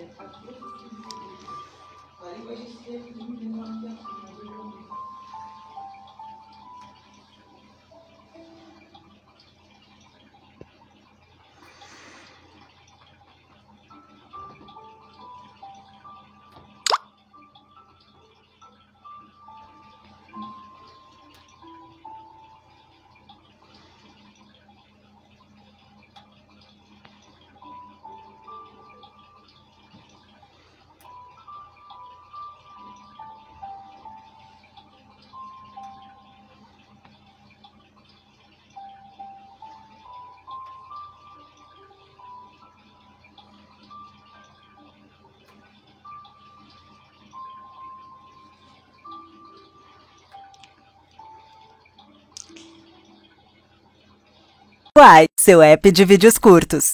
Essa aqui, a gente teve que me Quai, seu app de vídeos curtos.